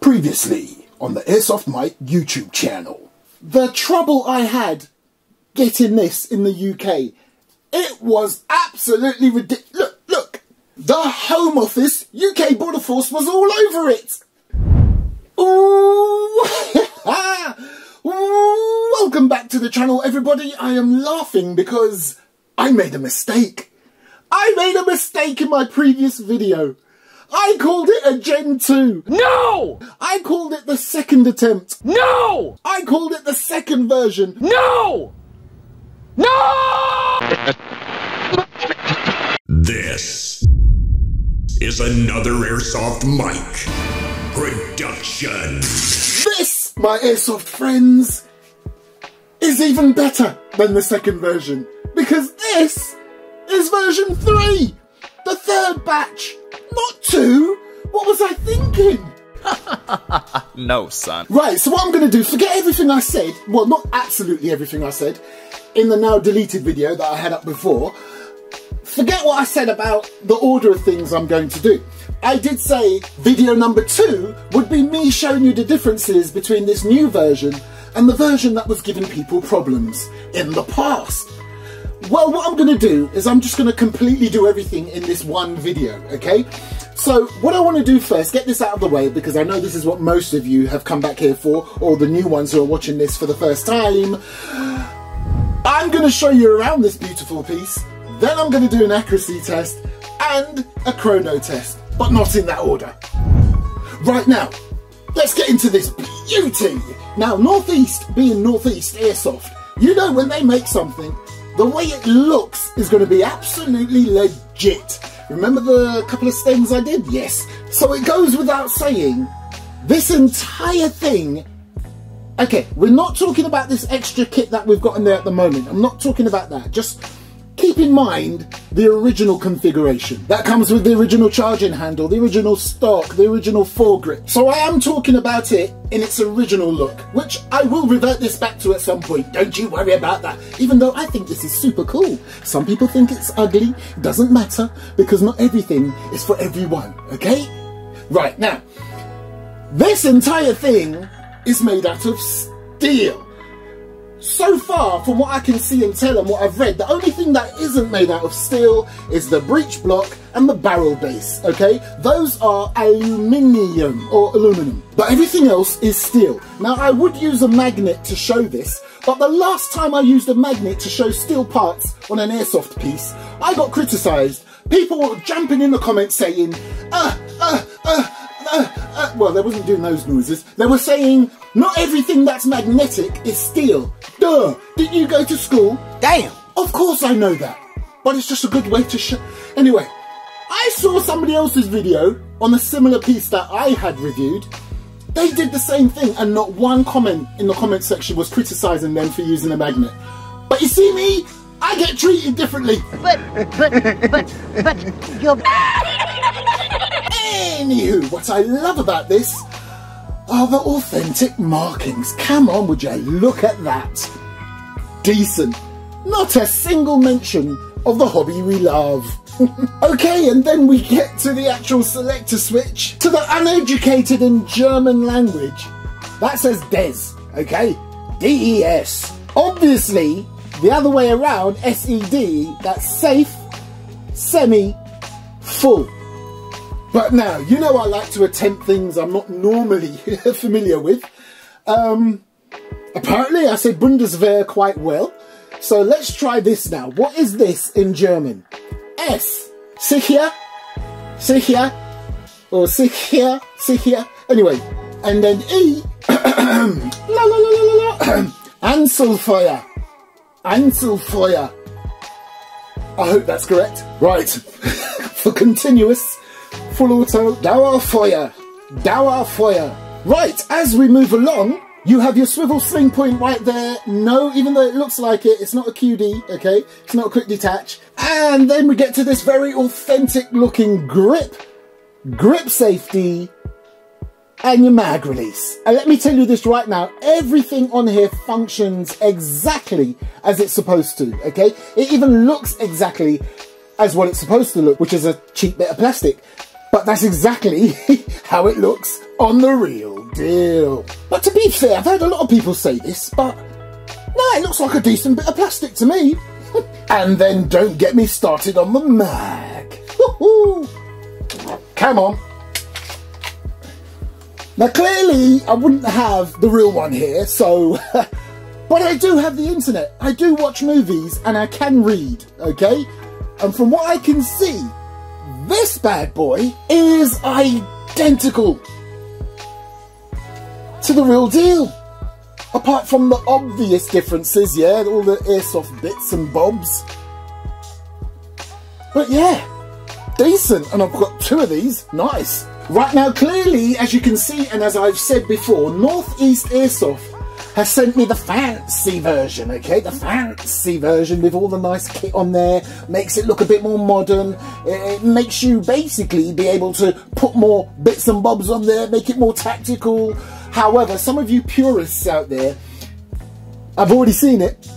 Previously on the Airsoft Mike YouTube channel. The trouble I had getting this in the UK, it was absolutely ridiculous. Look, look, the Home Office, UK Border Force was all over it. Ooh, welcome back to the channel everybody. I am laughing because I made a mistake. I made a mistake in my previous video. I called it a Gen 2. No! I called it the second attempt. No! I called it the second version. No! No! This is another Airsoft Mike production. This, my airsoft friends, is even better than the second version because this is version 3, the third batch. Not two. What was I thinking? no, son. Right, so what I'm going to do, forget everything I said, well, not absolutely everything I said, in the now deleted video that I had up before. Forget what I said about the order of things I'm going to do. I did say video number two would be me showing you the differences between this new version and the version that was giving people problems in the past. Well, what I'm to do is I'm just to completely do everything in this one video, okay? So what I want to do first, get this out of the way because I know this is what most of you have come back here for, or the new ones who are watching this for the first time. I'm to show you around this beautiful piece, then I'm to do an accuracy test and a chrono test, but not in that order. Right now, let's get into this beauty. Now, Northeast being Northeast Airsoft, you know when they make something, the way it looks is going to be absolutely legit. Remember the couple of stings I did? Yes. So it goes without saying, this entire thing Okay, we're not talking about this extra kit that we've got in there at the moment. I'm not talking about that. Just keep in mind the original configuration. That comes with the original charging handle, the original stock, the original foregrip. So I am talking about it in its original look, which I will revert this back to at some point. Don't you worry about that. Even though I think this is super cool. Some people think it's ugly. Doesn't matter because not everything is for everyone, okay? Right, now, this entire thing is made out of steel. So far, from what I can see and tell and what I've read, the only thing that isn't made out of steel is the breech block and the barrel base, okay? Those are aluminium or aluminum, but everything else is steel. Now, I would use a magnet to show this, but the last time I used a magnet to show steel parts on an airsoft piece, I got criticised. People were jumping in the comments saying, uh, uh, uh, uh, uh, well, they wasn't doing those noises. They were saying, not everything that's magnetic is steel. Duh, didn't you go to school? Damn. Of course I know that. But it's just a good way to show. Anyway, I saw somebody else's video on a similar piece that I had reviewed. They did the same thing and not one comment in the comment section was criticising them for using a magnet. But you see me, I get treated differently. But, but, but, but, you're... Anywho, what I love about this are the authentic markings. Come on, would you look at that? Decent. Not a single mention of the hobby we love. okay, and then we get to the actual selector switch. To the uneducated in German language, that says DES, okay? D-E-S. Obviously, the other way around, S-E-D, that's safe, semi, full. But now, you know I like to attempt things I'm not normally familiar with. Um, apparently I said Bundeswehr quite well. So let's try this now. What is this in German? S. Sicher? Sicher? Or sicher? Sicher? Anyway. And then E. la la la la la la. Einzelfeuer. Einzelfeuer. I hope that's correct. Right. For continuous auto, Dauerfeuer, Dauerfeuer. Right, as we move along, you have your swivel sling point right there. No, even though it looks like it, it's not a QD, okay? It's not a quick detach. And then we get to this very authentic looking grip. Grip safety and your mag release. And let me tell you this right now, everything on here functions exactly as it's supposed to, okay? It even looks exactly as what it's supposed to look, which is a cheap bit of plastic. But that's exactly how it looks on the real deal. But to be fair, I've heard a lot of people say this, but no, it looks like a decent bit of plastic to me. and then don't get me started on the mag. Come on. Now clearly I wouldn't have the real one here, so... but I do have the internet. I do watch movies and I can read, okay? And from what I can see, this bad boy is identical to the real deal. Apart from the obvious differences, yeah, all the airsoft bits and bobs. But yeah, decent. And I've got two of these. Nice. Right now, clearly, as you can see, and as I've said before, Northeast Airsoft has sent me the fancy version, okay? The fancy version with all the nice kit on there, makes it look a bit more modern. It, makes you basically be able to put more bits and bobs on there, make it more tactical. However, some of you purists out there, I've already seen it,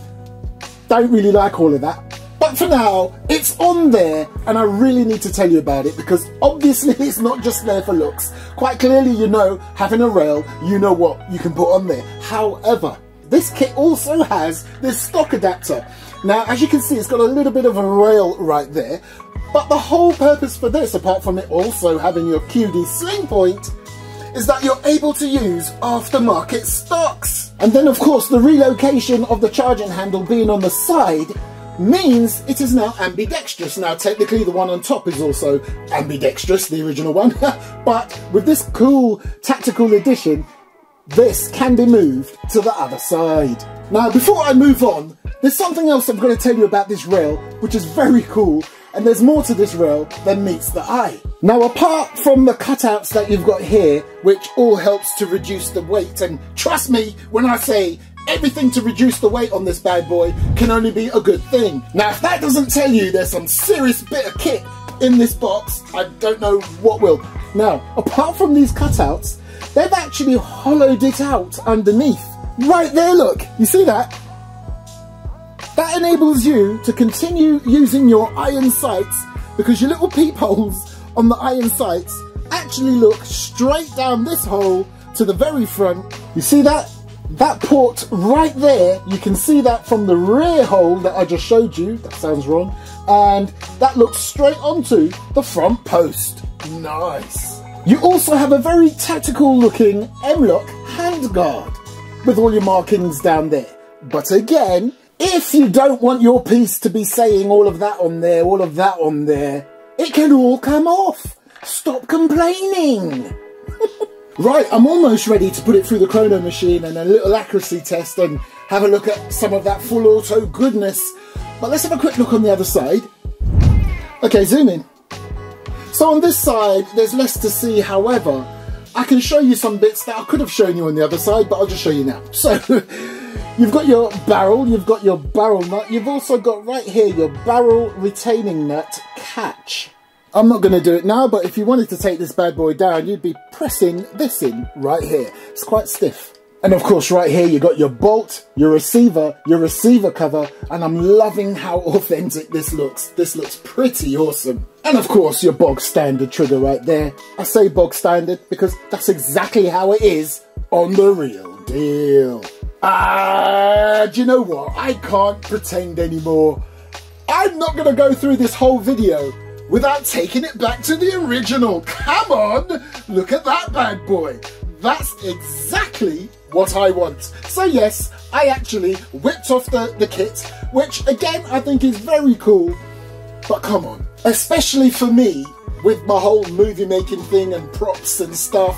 don't really like all of that. For now, it's on there and I really need to tell you about it because obviously it's not just there for looks. Quite clearly, you know, having a rail, you know what you can put on there. However, this kit also has this stock adapter. Now, as you can see, it's got a little bit of a rail right there. But the whole purpose for this, apart from it also having your QD sling point, is that you're able to use aftermarket stocks. And then of course the relocation of the charging handle being on the side means it is now ambidextrous. Now technically the one on top is also ambidextrous, the original one, but with this cool tactical edition, this can be moved to the other side. Now before I move on, there's something else I'm going to tell you about this rail, which is very cool, and there's more to this rail than meets the eye. Now apart from the cutouts that you've got here, which all helps to reduce the weight, and trust me when I say everything to reduce the weight on this bad boy can only be a good thing. Now, if that doesn't tell you there's some serious bit of kit in this box, I don't know what will. Now, apart from these cutouts, they've actually hollowed it out underneath. Right there, look, you see that? That enables you to continue using your iron sights because your little peepholes on the iron sights actually look straight down this hole to the very front. You see that? That port right there, you can see that from the rear hole that I just showed you, that sounds wrong, and that looks straight onto the front post. Nice. You also have a very tactical looking M-LOK handguard with all your markings down there. But again, if you don't want your piece to be saying all of that on there, all of that on there, it can all come off. Stop complaining. Right, I'm almost ready to put it through the chrono machine and a little accuracy test and have a look at some of that full auto goodness. But let's have a quick look on the other side. Okay, zoom in. So on this side, there's less to see, however, I can show you some bits that I could have shown you on the other side, but I'll just show you now. So, you've got your barrel, you've got your barrel nut, you've also got right here your barrel retaining nut catch. I'm not going to do it now, but if you wanted to take this bad boy down, you'd be pressing this in right here. It's quite stiff. And of course, right here, you got your bolt, your receiver, your receiver cover, and I'm loving how authentic this looks. This looks pretty awesome. And of course, your bog standard trigger right there. I say bog standard because that's exactly how it is on the real deal. Ah, do you know what? I can't pretend anymore. I'm not going to go through this whole video without taking it back to the original. Come on, look at that bad boy. That's exactly what I want. So yes, I actually whipped off the, the kit, which again I think is very cool. But come on, especially for me, with my whole movie making thing and props and stuff,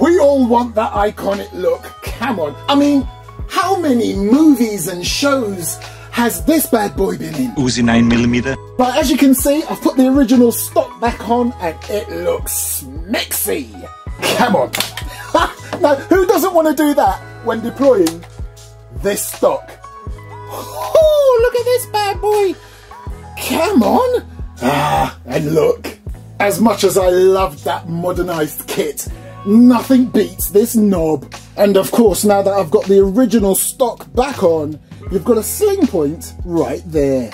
we all want that iconic look. Come on. I mean, how many movies and shows has this bad boy been in? Uzi 9mm. But as you can see, I've put the original stock back on and it looks mixy. Come on. now, who doesn't want to do that when deploying this stock? Oh, look at this bad boy. Come on. Ah, and look. As much as I love that modernised kit, nothing beats this knob. And of course, now that I've got the original stock back on, you've got a sling point right there.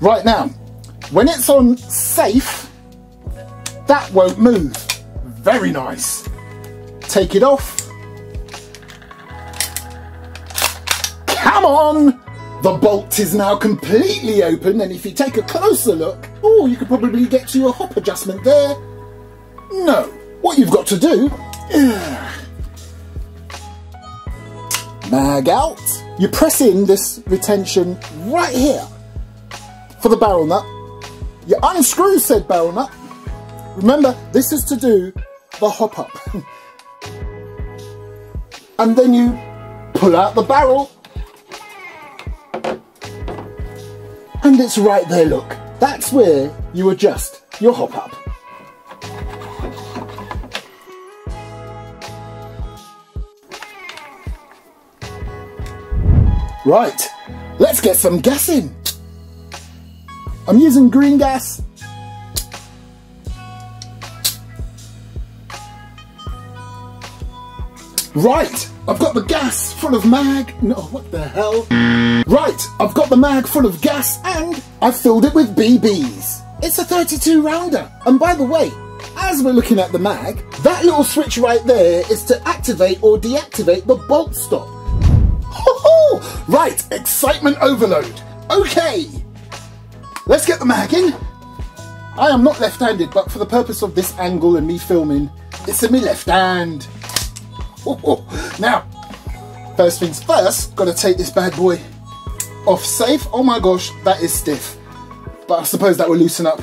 Right now, when it's on safe, That won't move. Very nice. Take it off. Come on! The bolt is now completely open and if you take a closer look, oh, you could probably get to your hop adjustment there. No, what you've got to do, mag out, you press in this retention right here for the barrel nut. You unscrew said barrel nut. Remember, this is to do the hop up. and then you pull out the barrel and it's right there look that's where you adjust your hop up right let's get some gas in I'm using green gas Right, I've got the gas full of mag. No, what the hell? Right, I've got the mag full of gas and I've filled it with BBs. It's a 32 rounder. And by the way, as we're looking at the mag, that little switch right there is to activate or deactivate the bolt stop. Right, excitement overload. Okay, let's get the mag in. I am not left-handed, but for the purpose of this angle and me filming, it's in my left hand. Oh, oh. Now, first things first, gotta take this bad boy off safe. Oh my gosh, that is stiff. But I suppose that will loosen up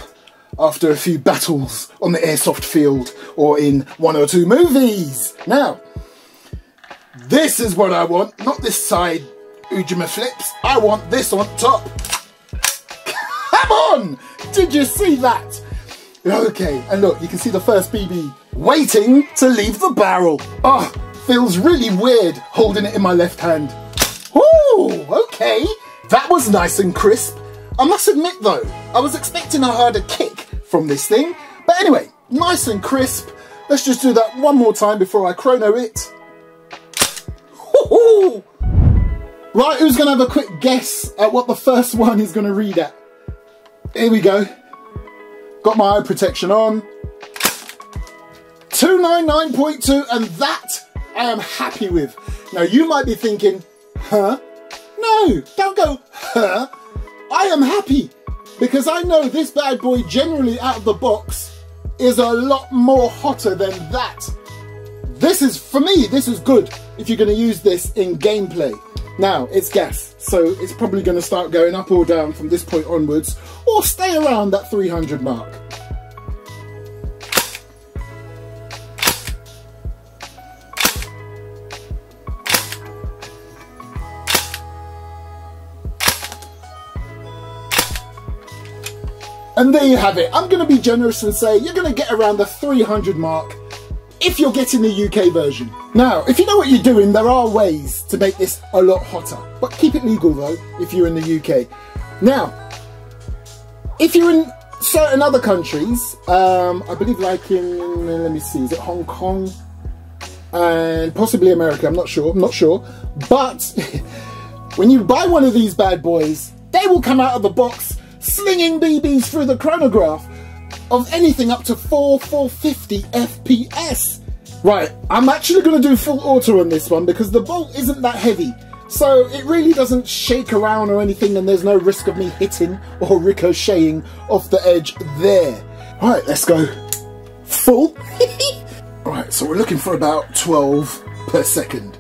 after a few battles on the airsoft field or in one or two movies. Now, this is what I want, not this side Ujima flips. I want this on top. Come on! Did you see that? Okay, and look, you can see the first BB waiting to leave the barrel. Oh, feels really weird holding it in my left hand. Ooh, okay. That was nice and crisp. I must admit though, I was expecting a harder kick from this thing. But anyway, nice and crisp. Let's just do that one more time before I chrono it. Right, who's to have a quick guess at what the first one is to read at? Here we go. Got my eye protection on. 299.2 and that I am happy with. Now you might be thinking, huh? No, don't go, huh? I am happy because I know this bad boy generally out of the box is a lot more hotter than that. This is, for me, this is good if you're going to use this in gameplay. Now, it's gas, so it's probably going to start going up or down from this point onwards, or stay around that 300 mark. And there you have it. I'm going to be generous and say you're going to get around the 300 mark if you're getting the UK version. Now, if you know what you're doing, there are ways to make this a lot hotter. But keep it legal though, if you're in the UK. Now, if you're in certain other countries, um, I believe like in, let me see, is it Hong Kong? And possibly America, I'm not sure, I'm not sure. But when you buy one of these bad boys, they will come out of the box slinging BBs through the chronograph of anything up to 4 450 FPS. Right, I'm actually going to do full auto on this one because the bolt isn't that heavy. So it really doesn't shake around or anything and there's no risk of me hitting or ricocheting off the edge there. Right, let's go full. right, so we're looking for about 12 per second.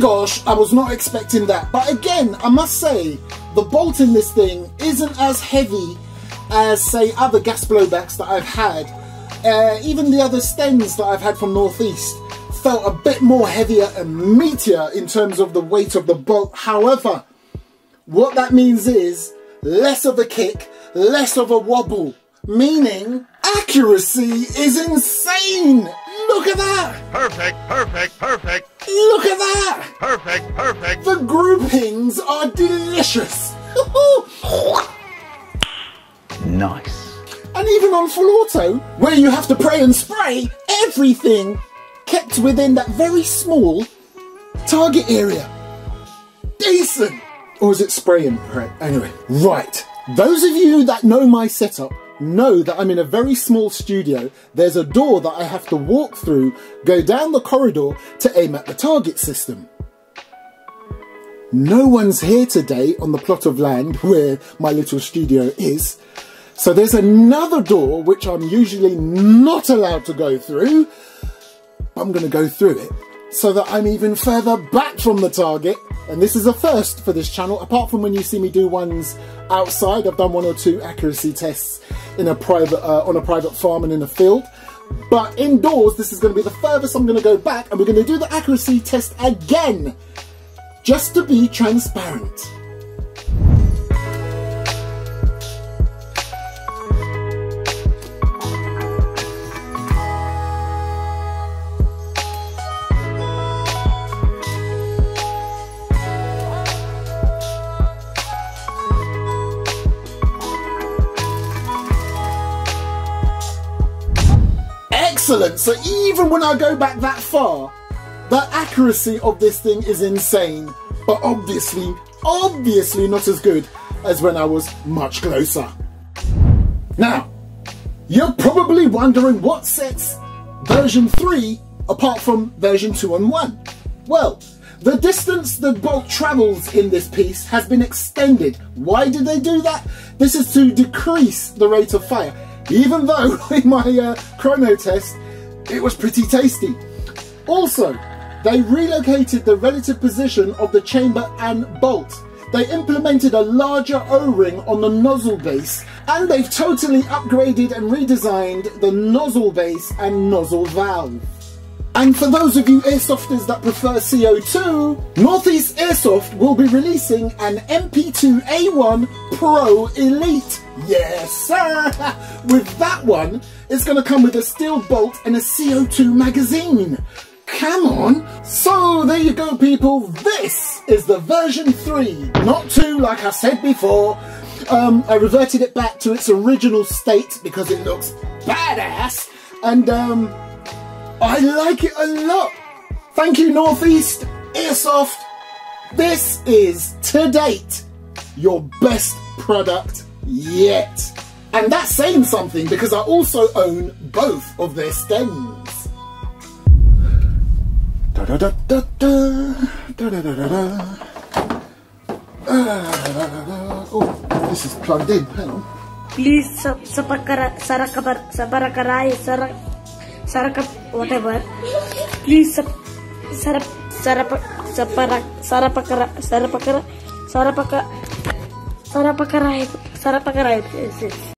Gosh, I was not expecting that. But again, I must say, the bolt in this thing isn't as heavy as, say, other gas blowbacks that I've had Uh, even the other Stens that I've had from Northeast felt a bit more heavier and meatier in terms of the weight of the bolt. However, what that means is less of a kick, less of a wobble, meaning accuracy is insane. Look at that. Perfect, perfect, perfect, Look at that. perfect, perfect. The groupings are delicious. Nice. And even on full auto, where you have to pray and spray, everything kept within that very small target area. Decent! Or is it spray and pray? Anyway, right. Those of you that know my setup know that I'm in a very small studio. There's a door that I have to walk through, go down the corridor to aim at the target system. No one's here today on the plot of land where my little studio is. So there's another door which I'm usually not allowed to go through. I'm going to go through it so that I'm even further back from the target. And this is a first for this channel, apart from when you see me do ones outside. I've done one or two accuracy tests in a private, uh, on a private farm and in a field. But indoors, this is going to be the furthest I'm going to go back, and we're going to do the accuracy test again, just to be transparent. Excellent. So even when I go back that far, the accuracy of this thing is insane. But obviously, obviously not as good as when I was much closer. Now, you're probably wondering what sets version 3 apart from version 2 and 1. Well, the distance the bolt travels in this piece has been extended. Why did they do that? This is to decrease the rate of fire. Even though in my uh, chrono test, it was pretty tasty. Also, they relocated the relative position of the chamber and bolt. They implemented a larger O-ring on the nozzle base and they've totally upgraded and redesigned the nozzle base and nozzle valve. And for those of you airsofters that prefer CO2, Northeast Airsoft will be releasing an MP2A1 Pro Elite. Yes, sir! With that one, it's going to come with a steel bolt and a CO2 magazine. Come on! So there you go, people. This is the version 3, not 2 like I said before. Um, I reverted it back to its original state because it looks badass. And um, I like it a lot. Thank you, Northeast Airsoft. This is, to date, your best product yet. And that's saying something because I also own both of their Stens. Da da da da da da da da da da. Ah, Oh, this is plugged in. Hang on. please sa sa pagkara सरकप whatever. Please sub sarap sarap sapara sarapakara sarapakara sarapaka sarapakara sarapakara sarapakara please.